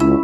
you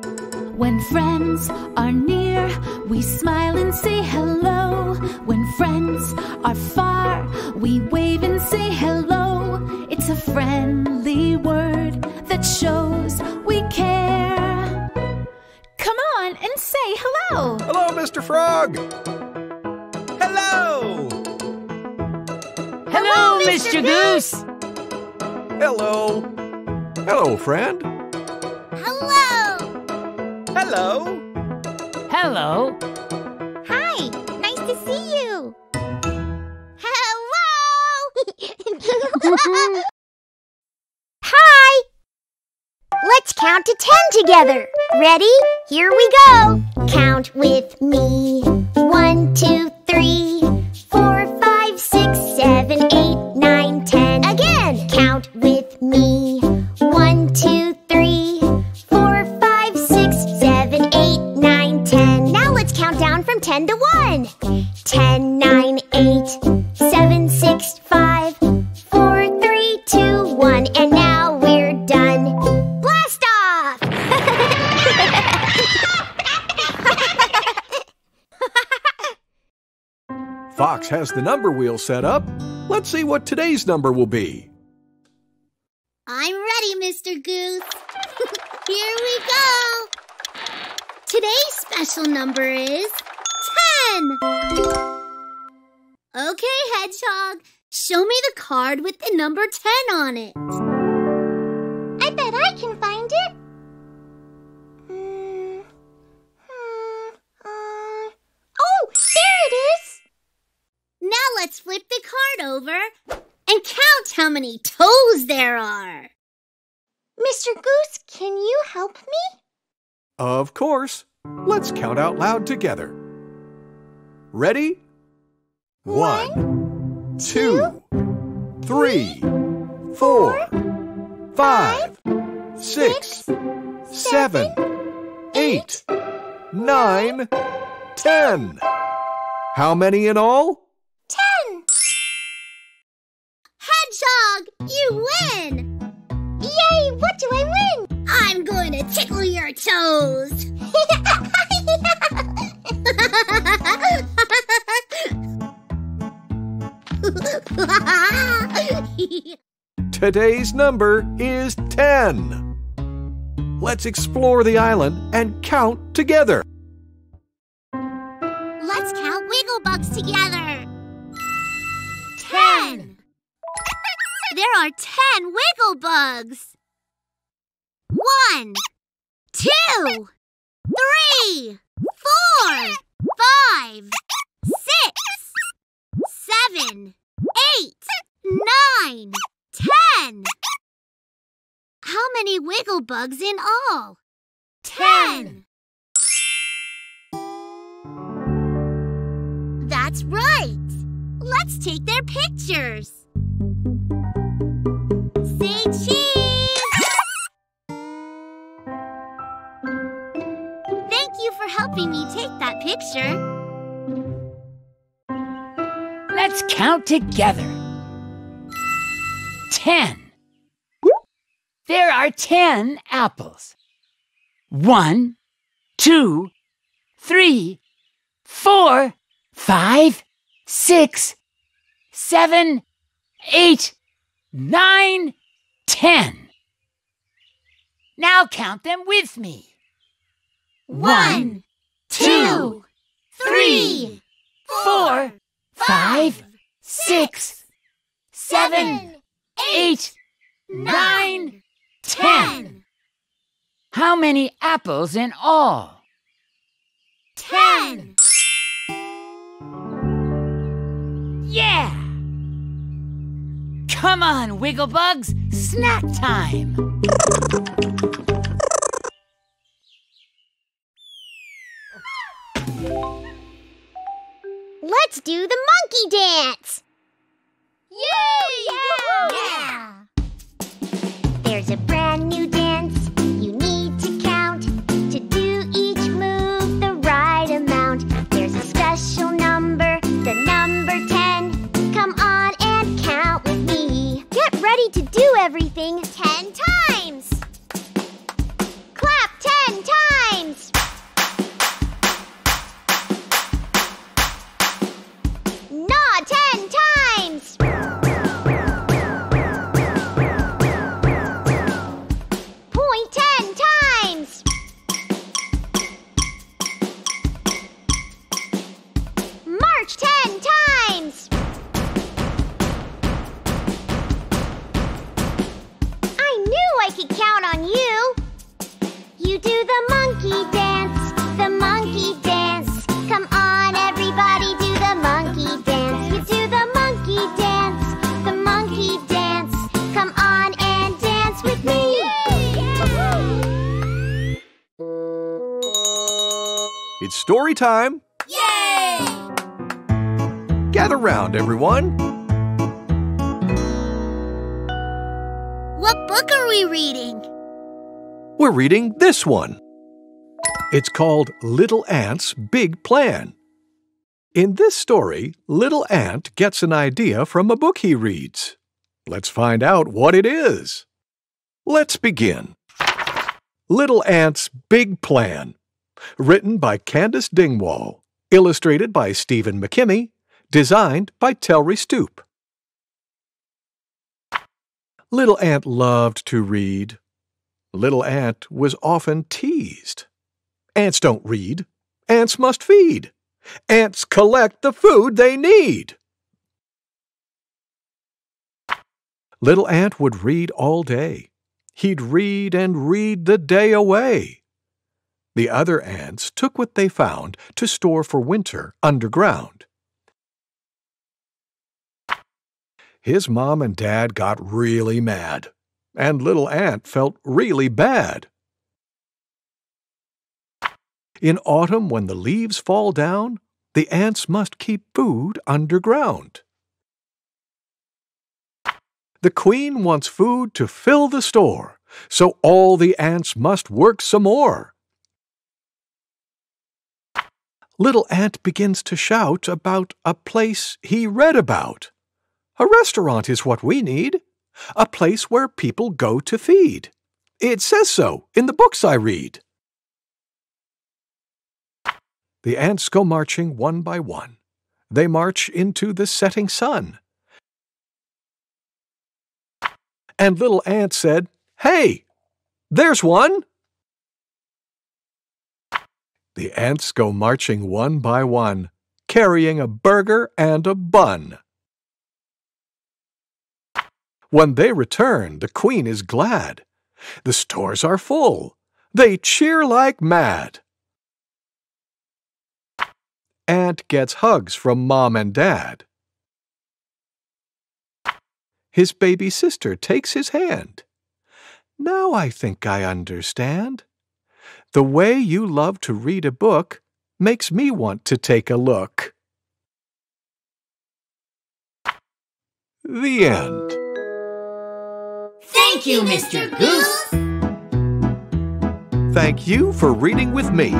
When friends are near, we smile and say hello. When friends are far, we wave and say hello. It's a friendly word that shows we care. Come on and say hello. Hello, Mr. Frog. Hello. Hello, Mr. Goose. Hello. Hello, friend. Hello. Hello. Hello. Hi. Nice to see you. Hello. Hi. Let's count to ten together. Ready? Here we go. Count with me. One, two, from ten to one. Ten, nine, eight, seven, six, five, four, three, two, one. And now we're done. Blast off! Fox has the number wheel set up. Let's see what today's number will be. I'm ready, Mr. Goose. Here we go. Today's special number is Hedgehog. Show me the card with the number 10 on it. I bet I can find it. Hmm. Hmm. Uh, oh, there it is. Now let's flip the card over and count how many toes there are. Mr. Goose, can you help me? Of course. Let's count out loud together. Ready? One, two, three, four, five, six, seven, eight, nine, ten. How many in all? Ten. Hedgehog, you win! Yay, what do I win? I'm going to tickle your toes. Today's number is 10. Let's explore the island and count together. Let's count wiggle bugs together. Ten. There are ten wiggle bugs. One, two, three, four, five, six, seven, eight, nine, ten. How many wiggle bugs in all? Ten. That's right. Let's take their pictures. Say cheese. Thank you for helping me take that picture. Let's count together. Ten. There are ten apples. One, two, three, four, five, six, seven, eight, nine, ten. Now count them with me. One, two, three, four, five, six, seven, eight, nine, ten. How many apples in all? Ten. Yeah! Come on, Wigglebugs, snack time! Let's do the monkey dance! Yay! Yeah! There's It's story time. Yay! Gather round, everyone. What book are we reading? We're reading this one. It's called Little Ant's Big Plan. In this story, Little Ant gets an idea from a book he reads. Let's find out what it is. Let's begin. Little Ant's Big Plan. Written by Candace Dingwall. Illustrated by Stephen McKimmie. Designed by Telry Stoop. Little Ant loved to read. Little Ant was often teased. Ants don't read. Ants must feed. Ants collect the food they need. Little Ant would read all day. He'd read and read the day away. The other ants took what they found to store for winter underground. His mom and dad got really mad, and Little Ant felt really bad. In autumn, when the leaves fall down, the ants must keep food underground. The queen wants food to fill the store, so all the ants must work some more. Little Ant begins to shout about a place he read about. A restaurant is what we need, a place where people go to feed. It says so in the books I read. The ants go marching one by one. They march into the setting sun. And Little Ant said, Hey, there's one! The ants go marching one by one, carrying a burger and a bun. When they return, the queen is glad. The stores are full. They cheer like mad. Ant gets hugs from mom and dad. His baby sister takes his hand. Now I think I understand. The way you love to read a book makes me want to take a look. The end. Thank you, Mr. Goose! Thank you for reading with me.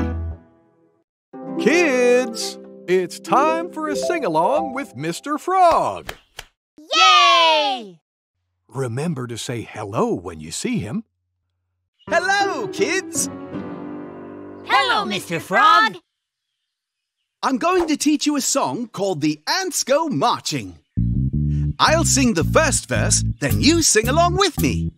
Kids, it's time for a sing along with Mr. Frog. Yay! Remember to say hello when you see him. Hello, kids! Hello, Mr. Frog! I'm going to teach you a song called The Ants Go Marching. I'll sing the first verse, then you sing along with me.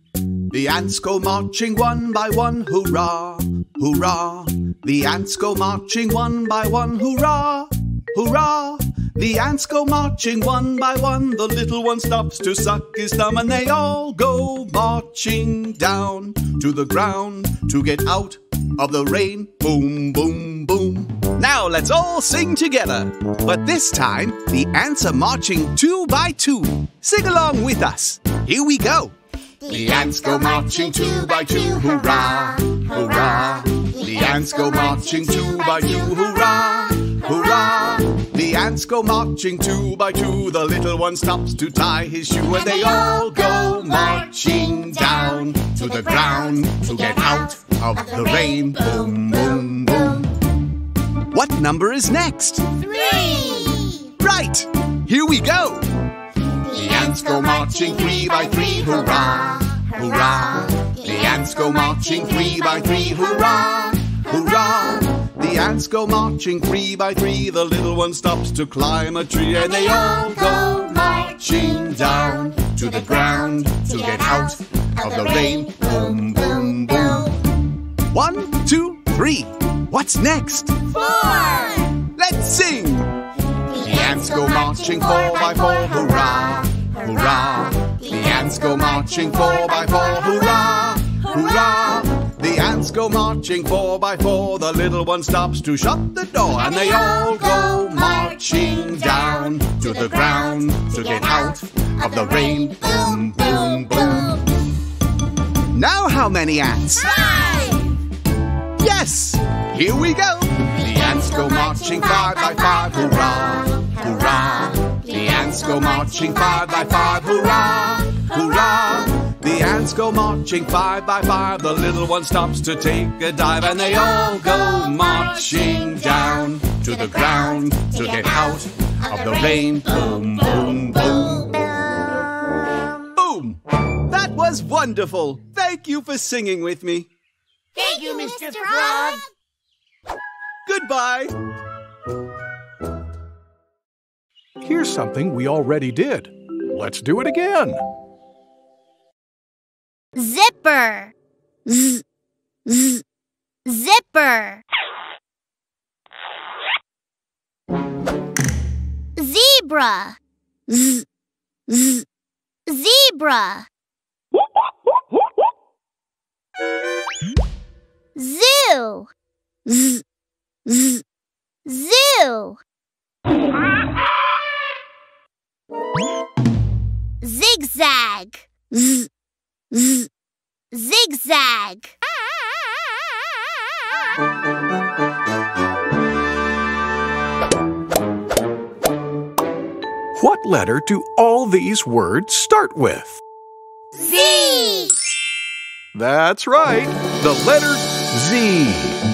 The ants go marching one by one, hurrah, hurrah. The ants go marching one by one, hurrah, hurrah. The ants go marching one by one. The little one stops to suck his thumb, and they all go marching down to the ground to get out of the rain. Boom, boom, boom. Now let's all sing together. But this time, the ants are marching two by two. Sing along with us. Here we go. The ants go marching two by two, hurrah, hurrah. The ants go marching two by two, hurrah, hurrah. The ants go marching two by two. The little one stops to tie his shoe, and they all go marching down to the ground to get out of the rain. Boom, boom, boom. What number is next? Three. Right! Here we go! The ants go marching three by three, hurrah, hurrah. The ants go marching three by three, hurrah, hurrah. The ants go marching three by three. The little one stops to climb a tree, and they all go marching down to the ground to get out of the rain. Boom, boom, boom. One, two, three. What's next? Four. Let's sing! The ants go marching four by four, hurrah, hurrah. The ants go marching four by four, hurrah, hurrah. The ants go marching four by four. The little one stops to shut the door, and they all go marching down to the ground to get out of the rain. Boom, boom, boom. Now, how many ants? Five. Yes! Here we go! The ants go marching five by five, hurrah, hurrah! The ants go marching five by five, hurrah, hurrah! The ants go marching five by five. The little one stops to take a dive, and they all go marching down to the ground to get out of the rain. Boom! Boom, boom, boom. Boom! That was wonderful. Thank you for singing with me. Thank you, Mr. Frog. Goodbye. Here's something we already did. Let's do it again. Zipper. Z. Z. Zipper. Zebra. Z. Z. Zebra. Zoo. Z. Z. Zoo. Zigzag. Z. Z. Zigzag. What letter do all these words start with? Z. That's right, the letter Z.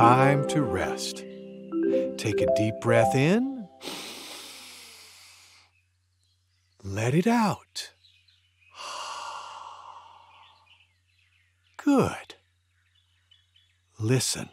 Time to rest. Take a deep breath in. Let it out. Good. Listen.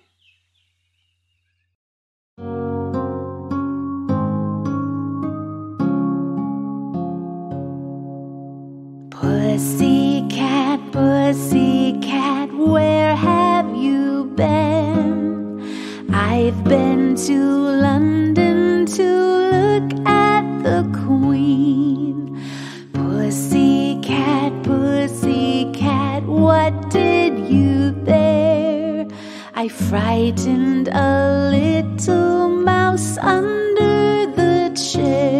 To London to look at the Queen. Pussy cat, pussy cat, what did you there? I frightened a little mouse under the chair.